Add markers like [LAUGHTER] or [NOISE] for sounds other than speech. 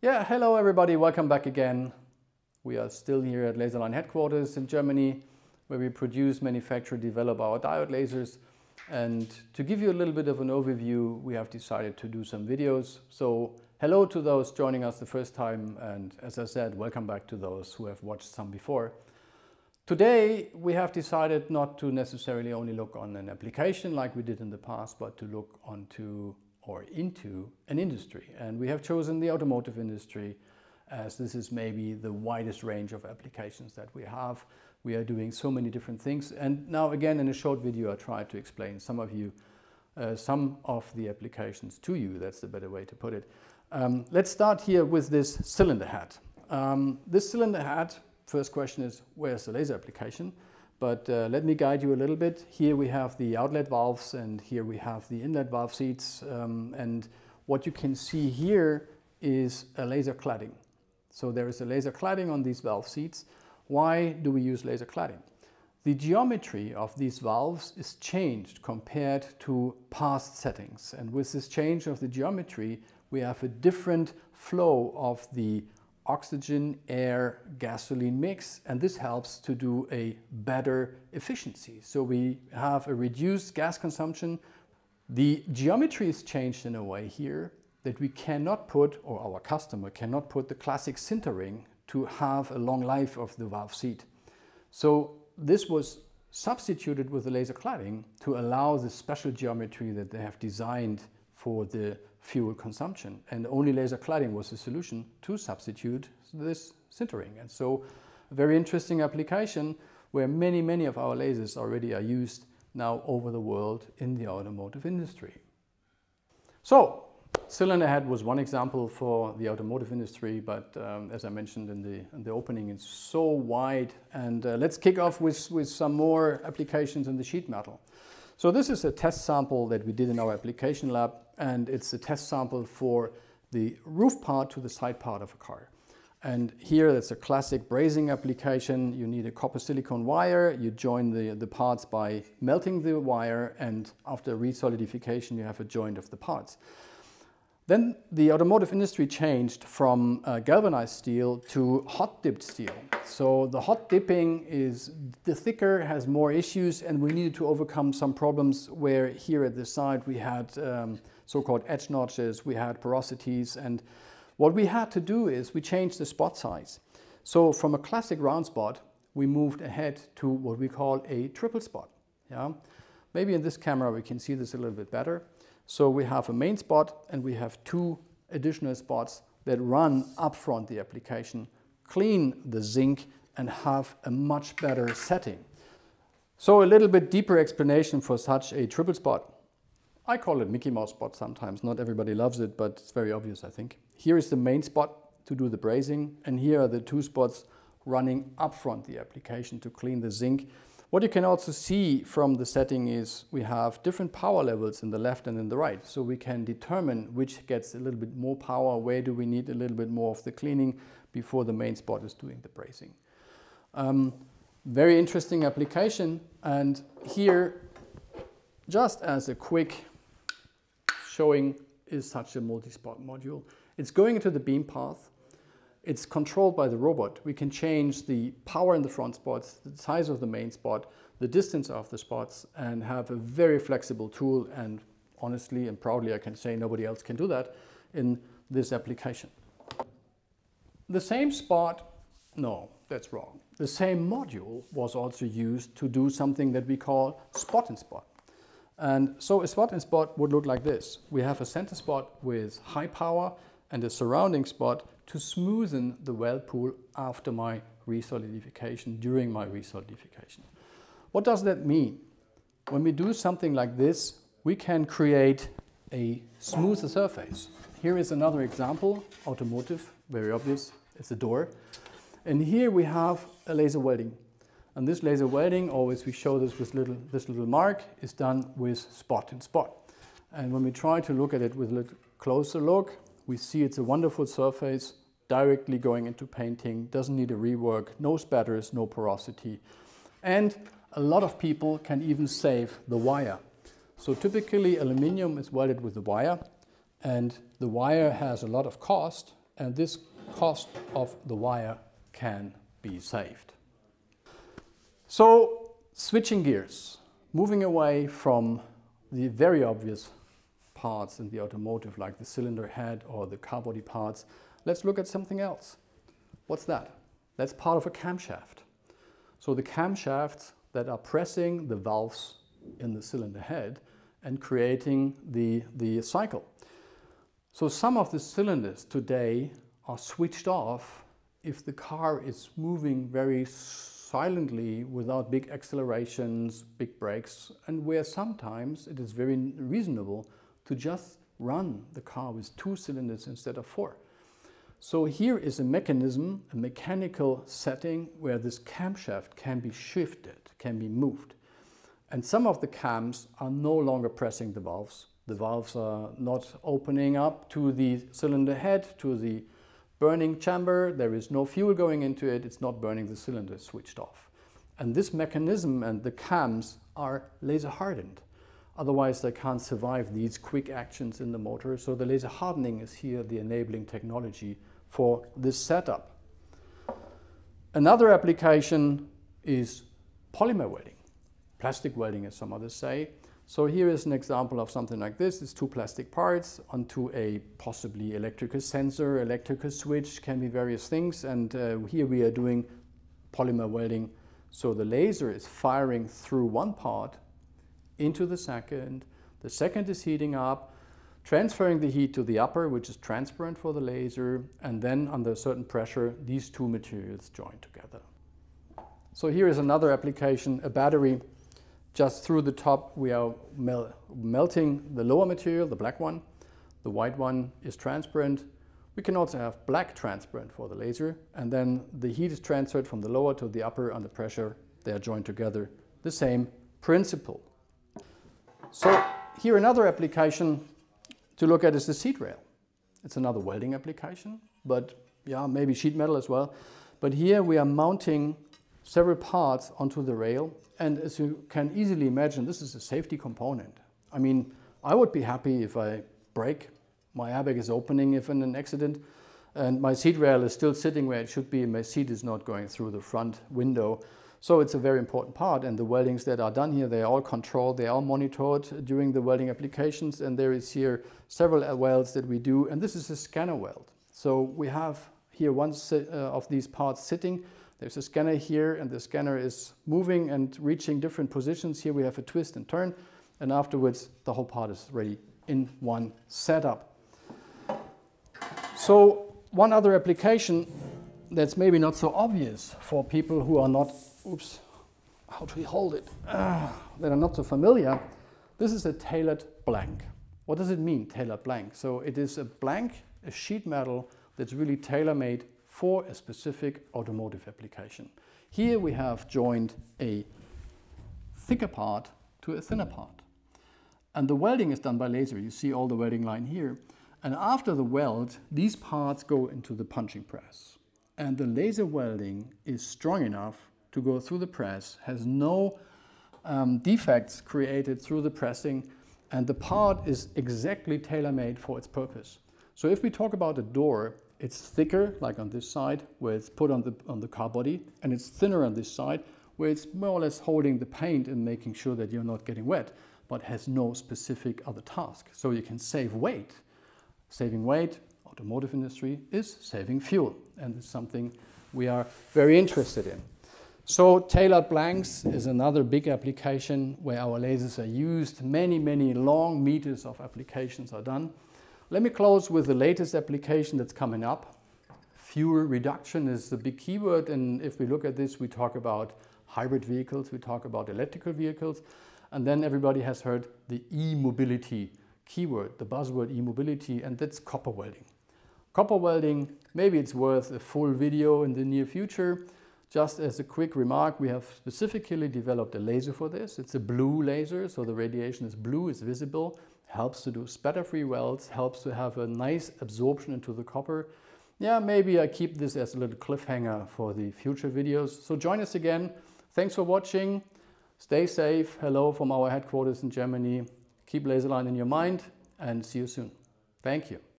Yeah, hello everybody, welcome back again. We are still here at Laserline headquarters in Germany, where we produce, manufacture, develop our diode lasers. And to give you a little bit of an overview, we have decided to do some videos. So hello to those joining us the first time. And as I said, welcome back to those who have watched some before. Today, we have decided not to necessarily only look on an application like we did in the past, but to look onto or into an industry. And we have chosen the automotive industry as this is maybe the widest range of applications that we have. We are doing so many different things. And now again, in a short video, I try to explain some of you, uh, some of the applications to you. That's the better way to put it. Um, let's start here with this cylinder head. Um, this cylinder head, first question is, where's the laser application? But uh, let me guide you a little bit. Here we have the outlet valves and here we have the inlet valve seats. Um, and what you can see here is a laser cladding. So there is a laser cladding on these valve seats. Why do we use laser cladding? The geometry of these valves is changed compared to past settings. And with this change of the geometry, we have a different flow of the oxygen, air, gasoline mix, and this helps to do a better efficiency. So we have a reduced gas consumption. The geometry is changed in a way here that we cannot put, or our customer cannot put the classic sintering to have a long life of the valve seat. So this was substituted with the laser cladding to allow the special geometry that they have designed for the fuel consumption. And only laser cladding was the solution to substitute this sintering. And so a very interesting application where many, many of our lasers already are used now over the world in the automotive industry. So cylinder head was one example for the automotive industry, but um, as I mentioned in the, in the opening, it's so wide. And uh, let's kick off with, with some more applications in the sheet metal. So this is a test sample that we did in our application lab, and it's a test sample for the roof part to the side part of a car. And here it's a classic brazing application. You need a copper silicon wire. You join the, the parts by melting the wire and after resolidification you have a joint of the parts. Then the automotive industry changed from uh, galvanized steel to hot dipped steel. So the hot dipping is the thicker, has more issues, and we needed to overcome some problems where here at the side we had um, so-called edge notches, we had porosities, and what we had to do is we changed the spot size. So from a classic round spot, we moved ahead to what we call a triple spot. Yeah? Maybe in this camera we can see this a little bit better. So we have a main spot and we have two additional spots that run upfront the application, clean the zinc and have a much better setting. So a little bit deeper explanation for such a triple spot. I call it Mickey Mouse spot sometimes. Not everybody loves it, but it's very obvious, I think. Here is the main spot to do the brazing, and here are the two spots running upfront the application to clean the zinc. What you can also see from the setting is we have different power levels in the left and in the right. So we can determine which gets a little bit more power, where do we need a little bit more of the cleaning before the main spot is doing the brazing. Um, very interesting application. And here, just as a quick showing is such a multi-spot module. It's going into the beam path it's controlled by the robot. We can change the power in the front spots, the size of the main spot, the distance of the spots, and have a very flexible tool. And honestly and proudly, I can say nobody else can do that in this application. The same spot, no, that's wrong. The same module was also used to do something that we call spot in spot. And so a spot in spot would look like this. We have a center spot with high power and a surrounding spot to smoothen the weld pool after my resolidification, during my resolidification. What does that mean? When we do something like this, we can create a smoother surface. Here is another example, automotive, very obvious, it's a door. And here we have a laser welding. And this laser welding, always we show this with little, this little mark, is done with spot in spot. And when we try to look at it with a little closer look, we see it's a wonderful surface directly going into painting, doesn't need a rework, no spatters, no porosity. And a lot of people can even save the wire. So typically aluminium is welded with the wire and the wire has a lot of cost and this cost of the wire can be saved. So switching gears, moving away from the very obvious parts in the automotive like the cylinder head or the car body parts, let's look at something else. What's that? That's part of a camshaft. So the camshafts that are pressing the valves in the cylinder head and creating the, the cycle. So some of the cylinders today are switched off if the car is moving very silently without big accelerations, big brakes, and where sometimes it is very reasonable to just run the car with two cylinders instead of four. So here is a mechanism, a mechanical setting where this camshaft can be shifted, can be moved. And some of the cams are no longer pressing the valves. The valves are not opening up to the cylinder head, to the burning chamber. There is no fuel going into it. It's not burning the cylinder switched off. And this mechanism and the cams are laser hardened. Otherwise, they can't survive these quick actions in the motor. So the laser hardening is here the enabling technology for this setup. Another application is polymer welding plastic welding as some others say. So here is an example of something like this. It's two plastic parts onto a possibly electrical sensor, electrical switch, can be various things. And uh, here we are doing polymer welding. So the laser is firing through one part into the second. The second is heating up, transferring the heat to the upper, which is transparent for the laser. And then under a certain pressure, these two materials join together. So here is another application, a battery just through the top, we are mel melting the lower material, the black one. The white one is transparent. We can also have black transparent for the laser. And then the heat is transferred from the lower to the upper under pressure. They are joined together. The same principle. So here another application to look at is the seat rail. It's another welding application, but yeah, maybe sheet metal as well. But here we are mounting several parts onto the rail and as you can easily imagine, this is a safety component. I mean, I would be happy if I break, my airbag is opening if in an accident, and my seat rail is still sitting where it should be, and my seat is not going through the front window. So it's a very important part, and the weldings that are done here, they are all controlled, they are monitored during the welding applications, and there is here several welds that we do, and this is a scanner weld. So we have here one uh, of these parts sitting, there's a scanner here and the scanner is moving and reaching different positions. Here we have a twist and turn and afterwards the whole part is ready in one setup. So one other application that's maybe not so obvious for people who are not, oops, how do we hold it? Ah, [SIGHS] that are not so familiar. This is a tailored blank. What does it mean, tailored blank? So it is a blank, a sheet metal that's really tailor-made for a specific automotive application. Here we have joined a thicker part to a thinner part. And the welding is done by laser. You see all the welding line here. And after the weld, these parts go into the punching press. And the laser welding is strong enough to go through the press, has no um, defects created through the pressing, and the part is exactly tailor-made for its purpose. So if we talk about a door, it's thicker, like on this side, where it's put on the, on the car body, and it's thinner on this side, where it's more or less holding the paint and making sure that you're not getting wet, but has no specific other task. So you can save weight. Saving weight, automotive industry, is saving fuel, and it's something we are very interested in. So tailored blanks is another big application where our lasers are used. Many, many long meters of applications are done. Let me close with the latest application that's coming up. Fuel reduction is the big keyword and if we look at this we talk about hybrid vehicles, we talk about electrical vehicles and then everybody has heard the e-mobility keyword, the buzzword e-mobility and that's copper welding. Copper welding, maybe it's worth a full video in the near future. Just as a quick remark, we have specifically developed a laser for this. It's a blue laser, so the radiation is blue, it's visible helps to do spatter-free welds, helps to have a nice absorption into the copper. Yeah, maybe I keep this as a little cliffhanger for the future videos. So join us again. Thanks for watching. Stay safe. Hello from our headquarters in Germany. Keep Laserline in your mind and see you soon. Thank you.